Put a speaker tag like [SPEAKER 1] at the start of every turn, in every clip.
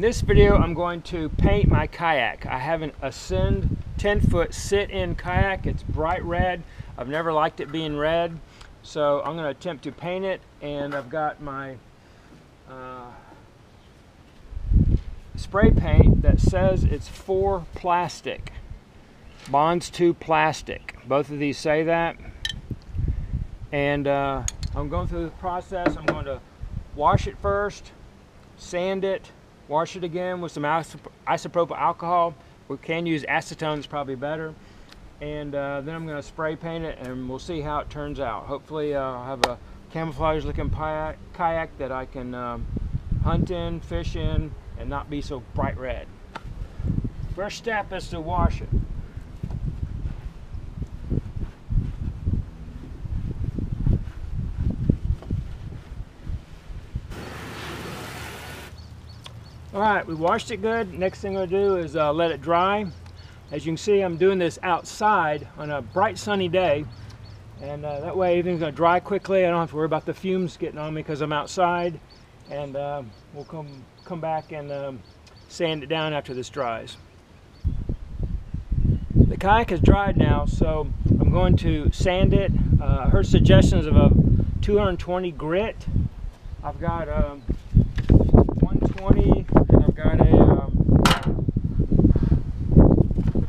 [SPEAKER 1] In this video, I'm going to paint my kayak. I have an Ascend 10 foot sit-in kayak. It's bright red. I've never liked it being red. So I'm going to attempt to paint it and I've got my uh, spray paint that says it's for plastic. Bonds to plastic. Both of these say that. And uh, I'm going through the process. I'm going to wash it first, sand it, wash it again with some isopropyl alcohol. We can use acetone, it's probably better. And uh, then I'm going to spray paint it and we'll see how it turns out. Hopefully uh, I'll have a camouflage looking kayak that I can um, hunt in, fish in, and not be so bright red. First step is to wash it. All right, we washed it good. Next thing I'm gonna do is uh, let it dry. As you can see, I'm doing this outside on a bright sunny day. And uh, that way everything's gonna dry quickly. I don't have to worry about the fumes getting on me because I'm outside. And uh, we'll come, come back and um, sand it down after this dries. The kayak has dried now, so I'm going to sand it. Uh, I suggestions of a 220 grit. I've got um, 120 and I've got a, um,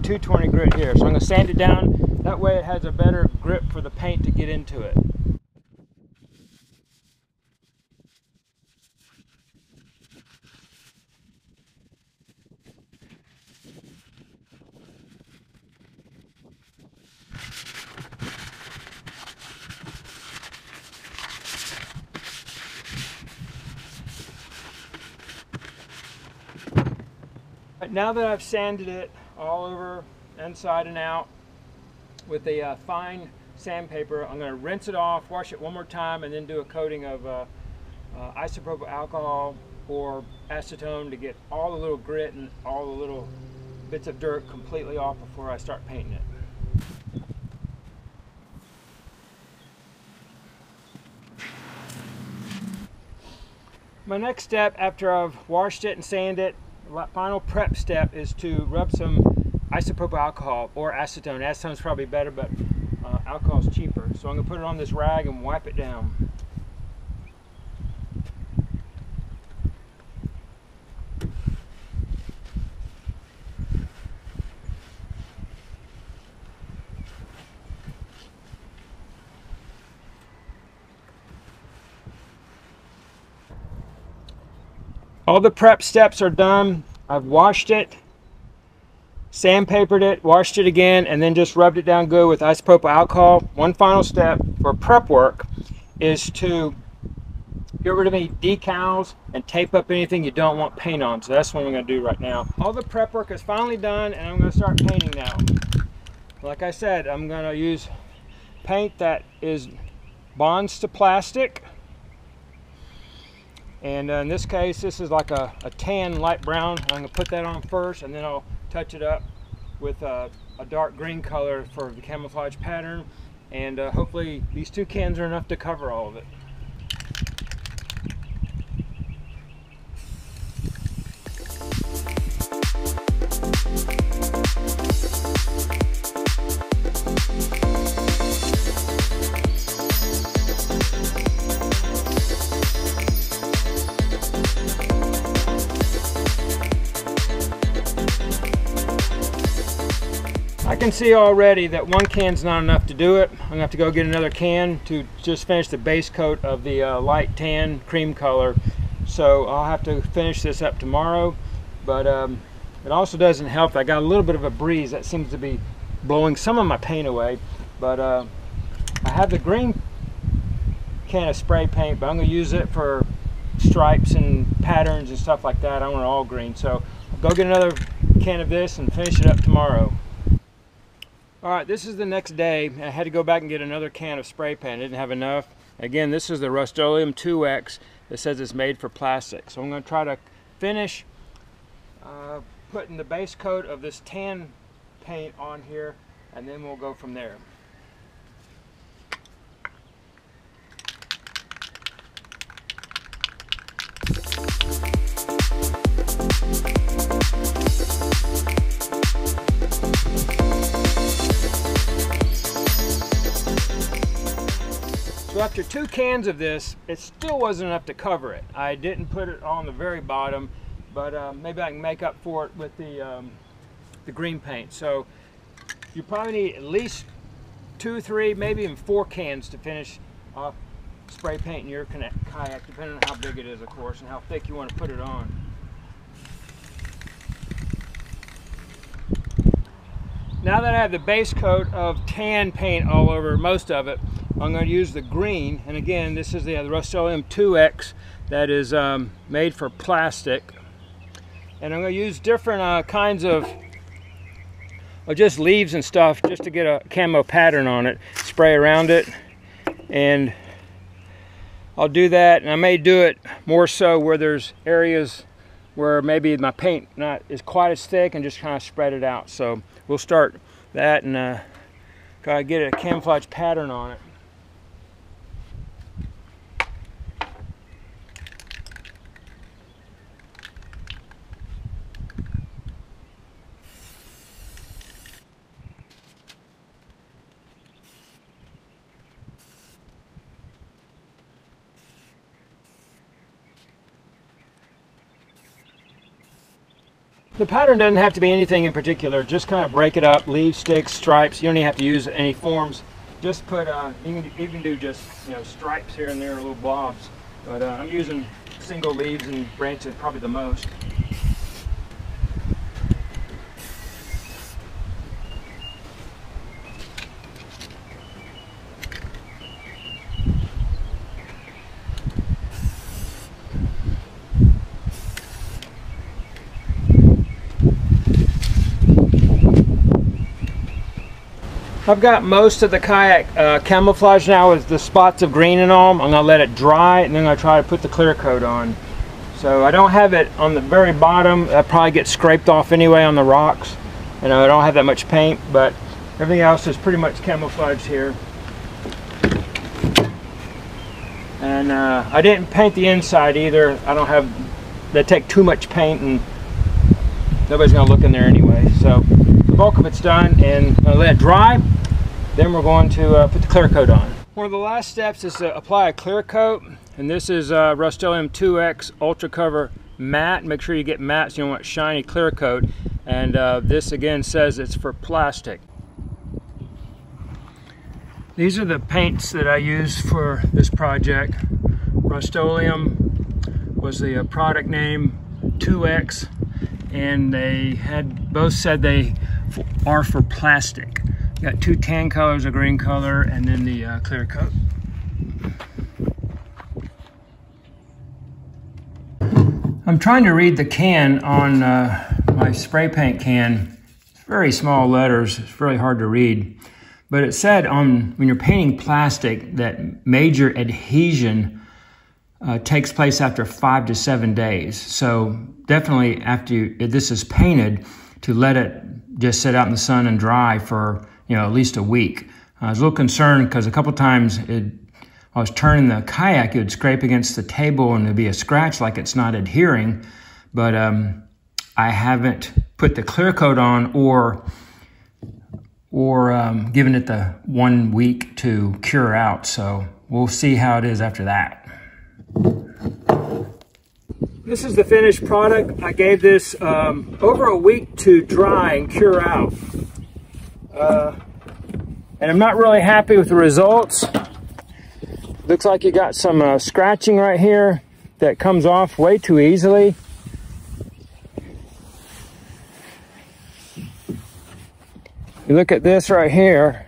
[SPEAKER 1] 220 grit here. So I'm going to sand it down. That way it has a better grip for the paint to get into it. Now that I've sanded it all over inside and out with a uh, fine sandpaper, I'm going to rinse it off, wash it one more time, and then do a coating of uh, uh, isopropyl alcohol or acetone to get all the little grit and all the little bits of dirt completely off before I start painting it. My next step after I've washed it and sanded it final prep step is to rub some isopropyl alcohol or acetone. Acetone is probably better, but uh, alcohol is cheaper. So I'm going to put it on this rag and wipe it down. All the prep steps are done. I've washed it, sandpapered it, washed it again, and then just rubbed it down good with isopropyl alcohol. One final step for prep work is to get rid of any decals and tape up anything you don't want paint on. So that's what I'm going to do right now. All the prep work is finally done and I'm going to start painting now. Like I said, I'm going to use paint that is bonds to plastic and uh, in this case, this is like a, a tan light brown. I'm gonna put that on first and then I'll touch it up with a, a dark green color for the camouflage pattern. And uh, hopefully these two cans are enough to cover all of it. Can see already that one can's not enough to do it. I'm gonna have to go get another can to just finish the base coat of the uh, light tan cream color. So I'll have to finish this up tomorrow. But um, it also doesn't help. I got a little bit of a breeze that seems to be blowing some of my paint away. But uh, I have the green can of spray paint, but I'm gonna use it for stripes and patterns and stuff like that. I want it all green. So I'll go get another can of this and finish it up tomorrow. All right, this is the next day. I had to go back and get another can of spray paint. I didn't have enough. Again, this is the Rust-Oleum 2X that says it's made for plastic. So I'm going to try to finish uh, putting the base coat of this tan paint on here, and then we'll go from there. After two cans of this, it still wasn't enough to cover it. I didn't put it on the very bottom, but uh, maybe I can make up for it with the, um, the green paint. So you probably need at least two, three, maybe even four cans to finish off spray painting your kayak, depending on how big it is, of course, and how thick you want to put it on. Now that I have the base coat of tan paint all over most of it, I'm going to use the green. And again, this is the, the Rust-Oleum 2X that is um, made for plastic. And I'm going to use different uh, kinds of or just leaves and stuff just to get a camo pattern on it. Spray around it. And I'll do that. And I may do it more so where there's areas where maybe my paint not is quite as thick and just kind of spread it out. So we'll start that and uh, to get a camouflage pattern on it. The pattern doesn't have to be anything in particular. Just kind of break it up, leave sticks, stripes. You don't even have to use any forms. Just put, uh, you, can, you can do just you know stripes here and there, little blobs. But uh, I'm using single leaves and branches probably the most. I've got most of the kayak uh, camouflage now with the spots of green and all. I'm gonna let it dry and then I'm gonna try to put the clear coat on. So I don't have it on the very bottom. That probably gets scraped off anyway on the rocks. And I don't have that much paint, but everything else is pretty much camouflaged here. And uh, I didn't paint the inside either. I don't have, they take too much paint and nobody's gonna look in there anyway. So bulk of it's done and I let it dry then we're going to uh, put the clear coat on. One of the last steps is to apply a clear coat. And this is uh, Rust-Oleum 2X Ultra Cover Matte. Make sure you get matte so you don't want shiny clear coat. And uh, this again says it's for plastic. These are the paints that I use for this project. Rust-Oleum was the uh, product name 2X and they had both said they are for plastic. Got two tan colors, a green color, and then the uh, clear coat. I'm trying to read the can on uh, my spray paint can. It's very small letters, it's really hard to read. But it said on when you're painting plastic that major adhesion uh, takes place after five to seven days. So definitely after you, this is painted, to let it just sit out in the sun and dry for you know, at least a week. I was a little concerned because a couple times it, I was turning the kayak, it would scrape against the table and there'd be a scratch like it's not adhering. But um, I haven't put the clear coat on or or um, given it the one week to cure out. So we'll see how it is after that. This is the finished product. I gave this um, over a week to dry and cure out. Uh, and I'm not really happy with the results. Looks like you got some uh, scratching right here that comes off way too easily. You look at this right here,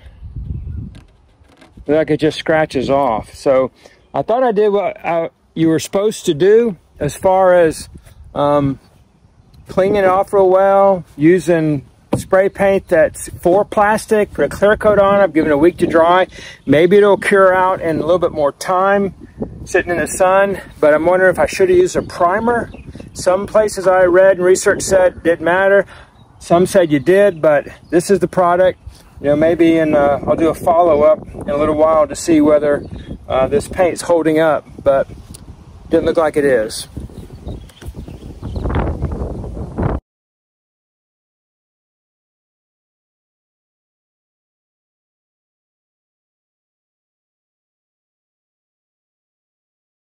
[SPEAKER 1] like it just scratches off. So I thought I did what I, you were supposed to do as far as um, cleaning it off real well, using spray paint that's for plastic, put a clear coat on it, give it a week to dry. Maybe it'll cure out in a little bit more time sitting in the sun, but I'm wondering if I should have used a primer. Some places I read and research said didn't matter. Some said you did, but this is the product. You know, maybe in, uh, I'll do a follow-up in a little while to see whether uh, this paint's holding up, but didn't look like it is.